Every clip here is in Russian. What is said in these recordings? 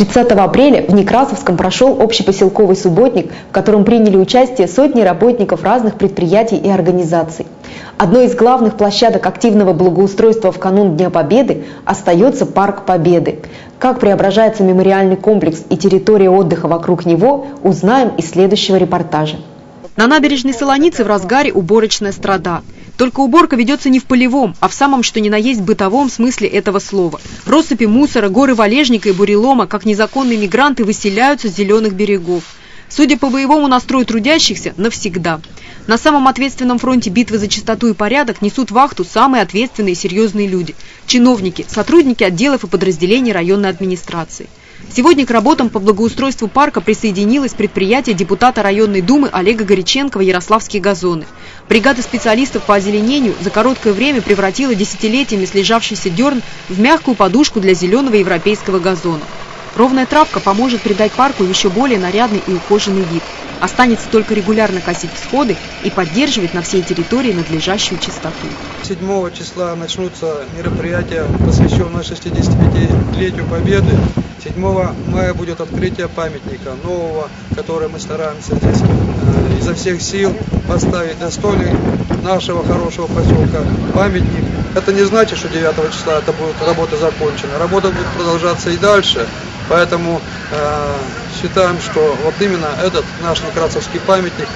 30 апреля в Некрасовском прошел общепоселковый субботник, в котором приняли участие сотни работников разных предприятий и организаций. Одной из главных площадок активного благоустройства в канун Дня Победы остается Парк Победы. Как преображается мемориальный комплекс и территория отдыха вокруг него, узнаем из следующего репортажа. На набережной Солоницы в разгаре уборочная страда. Только уборка ведется не в полевом, а в самом что ни на есть бытовом смысле этого слова. Россыпи мусора, горы валежника и бурелома, как незаконные мигранты, выселяются с зеленых берегов. Судя по боевому настрою трудящихся, навсегда. На самом ответственном фронте битвы за чистоту и порядок несут вахту самые ответственные и серьезные люди – чиновники, сотрудники отделов и подразделений районной администрации. Сегодня к работам по благоустройству парка присоединилось предприятие депутата районной думы Олега Горяченкова «Ярославские газоны». Бригада специалистов по озеленению за короткое время превратила десятилетиями слежавшийся дерн в мягкую подушку для зеленого европейского газона. Ровная травка поможет придать парку еще более нарядный и ухоженный вид. Останется только регулярно косить всходы и поддерживать на всей территории надлежащую чистоту. 7 числа начнутся мероприятия, посвященные 65-летию Победы. 7 мая будет открытие памятника нового, который мы стараемся здесь э, изо всех сил поставить достойный нашего хорошего поселка памятник. Это не значит, что 9 числа это будет работа закончена. Работа будет продолжаться и дальше. Поэтому э, считаем, что вот именно этот наш Некрасовский памятник,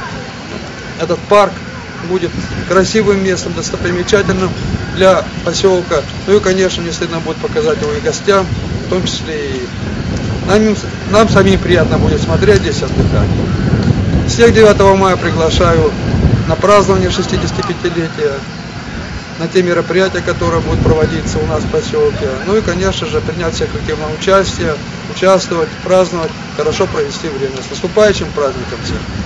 этот парк будет красивым местом, достопримечательным для поселка. Ну и, конечно, не стыдно будет показать его и гостям, в том числе и нам, нам самим приятно будет смотреть здесь, отдыхать. Всех 9 мая приглашаю на празднование 65-летия, на те мероприятия, которые будут проводиться у нас в поселке. Ну и, конечно же, принять всех активное участие, участвовать, праздновать, хорошо провести время. С наступающим праздником всех!